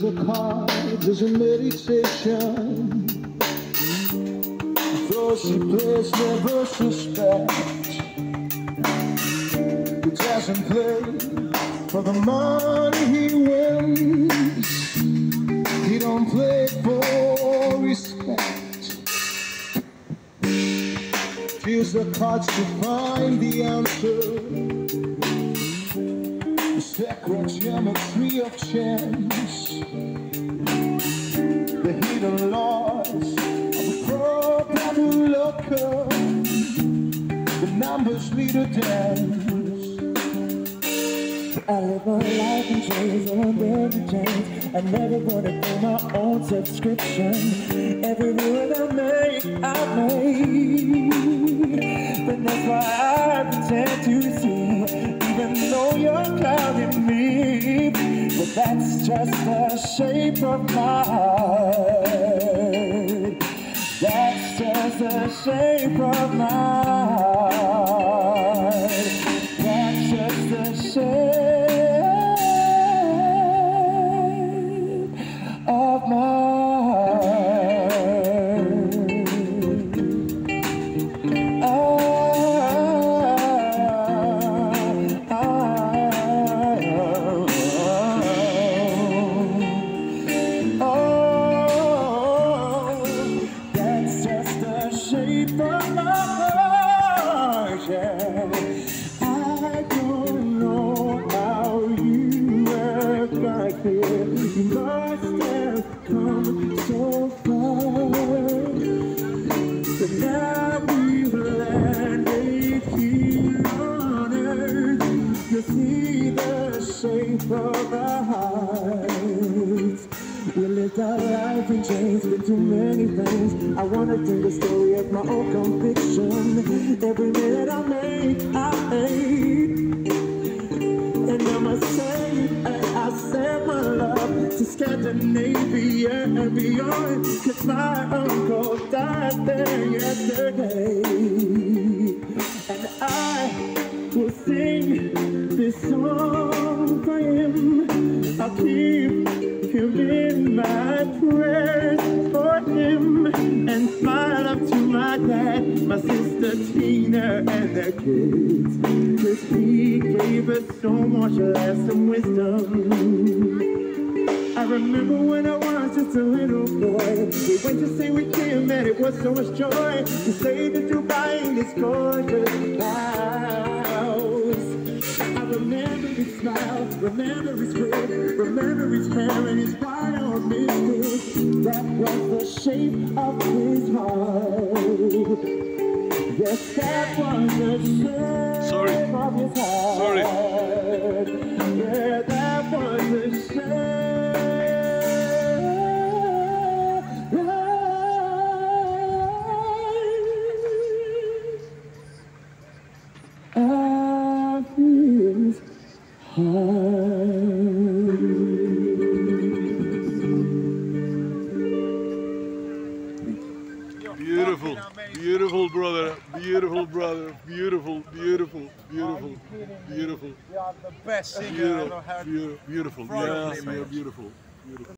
cards is a meditation. Those he plays never suspect. He doesn't play for the money he wins. He don't play for respect. Choose the cards to find the sacred geometry of chance, the hidden laws of the program local, the numbers lead a dance. I live my life in chains, under the chains. I never wanna pay my own subscription. Every move I make, I make. But that's why I pretend to that's just the shape of my heart. That's just the shape of my heart. That's just the shape of my Lived our life in chains, been through many things. I wanna tell the story of my own conviction. Every minute I make, I hate. And I must say, I, I send my love to Scandinavia and beyond. Cause my uncle died there yesterday. And I will sing this song for him. I'll keep him in my prayers for him. And smile up to my dad, my sister Tina, and their kids. Cause he gave us so much lesson wisdom. I remember when I was just a little boy. We went to see with him and it was so much joy. We stayed in Dubai in this gorgeous house. Smile, remember his grin, remember his hair and his wild mystic. That was the shape of his heart. Yes, that was the shape Sorry. of his heart. Sorry. Beautiful, beautiful brother, beautiful brother, beautiful, beautiful, beautiful, beautiful, You are the best singer I beautiful, ever heard. beautiful. Yes, you, you're beautiful, beautiful.